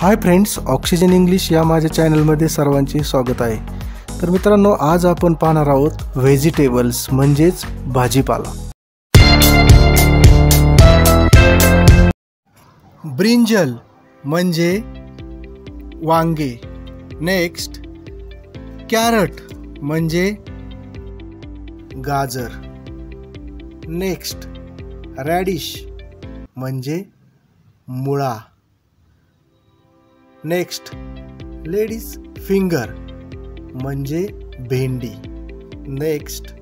Hi friends oxygen English या माझ्या चॅनलमध्ये सर्वांचे स्वागत आहे. तर मित्रांनो आज आपण पाहणार आहोत व्हेजिटेबल्स म्हणजेच भाजीपाला. ब्रिंजल म्हणजे वांगे. नेक्स्ट कॅरट म्हणजे गाजर. नेक्स्ट रॅडिश म्हणजे मुळा. नेक्स्ट लेडीज़ फिंगर म्हणजे भेंडी। नेक्स्ट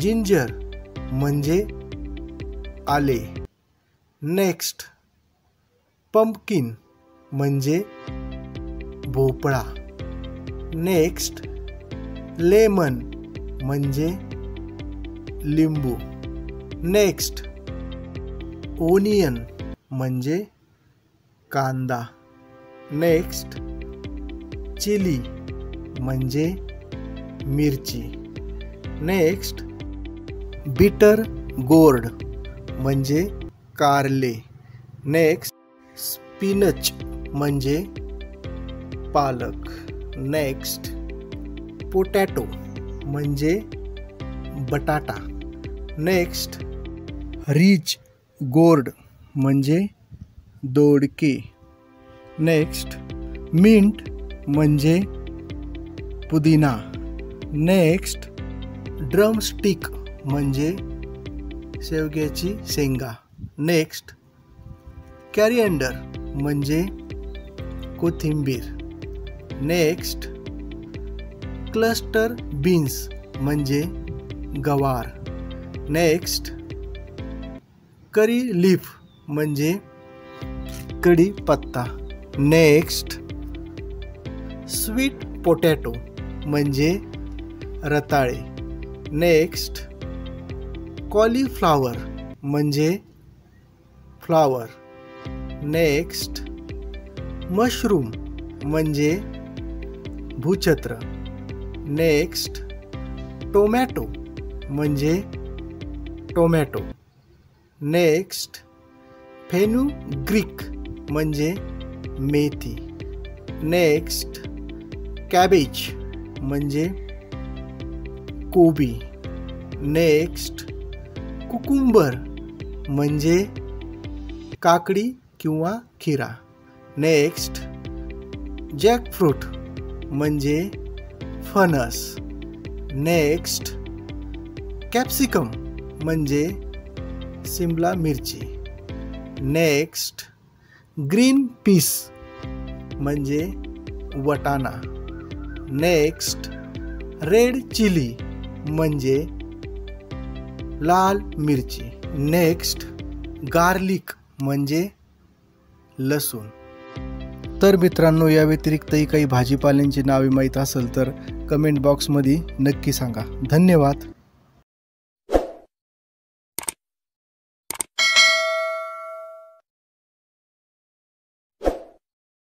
जिंजर म्हणजे आले। नेक्स्ट पंपकिन म्हणजे भोपळा। नेक्स्ट लेमन म्हणजे लिंबू। नेक्स्ट ओनियन म्हणजे कांदा। नेक्स्ट, चिली, म्हणजे मिरची. नेक्स्ट, बिटर गोर्ड, म्हणजे कारले. नेक्स्ट, स्पिनच, म्हणजे पालक. नेक्स्ट, पोटॅटो, म्हणजे बटाटा. नेक्स्ट, रिच गोर्ड, म्हणजे दोडके. नेक्स्ट मिंट म्हणजे पुदिना. नेक्स्ट ड्रमस्टिक म्हणजे शेवग्याची शेंगा. नेक्स्ट कॅरिएंडर म्हणजे कोथिंबीर. नेक्स्ट क्लस्टर बीन्स म्हणजे गवार. नेक्स्ट करी लीफ म्हणजे कढीपत्ता. नेक्स्ट स्वीट पोटॅटो म्हणजे रताळे. नेक्स्ट कॉलीफ्लावर म्हणजे फ्लावर नेक्स्ट मशरूम म्हणजे भूछत्र. नेक्स्ट टोमॅटो म्हणजे टोमॅटो नेक्स्ट फेनू ग्रीक म्हणजे मेथी। नेक्स्ट कॅबेज म्हणजे कोबी। नेक्स्ट कुकुंबर, म्हणजे काकडी किंवा खिरा। नेक्स्ट जॅकफ्रूट म्हणजे फणस। नेक्स्ट कॅप्सिकम म्हणजे सिमला मिरची। नेक्स्ट ग्रीन पीस म्हणजे वटाणा. नेक्स्ट रेड चिली म्हणजे लाल मिरची. नेक्स्ट गार्लिक म्हणजे लसूण. तर मित्रांनो या व्यतिरिक्तही काही भाजीपाल्यांची नावे माहीत असेल तर कमेंट बॉक्समध्ये नक्की सांगा. धन्यवाद.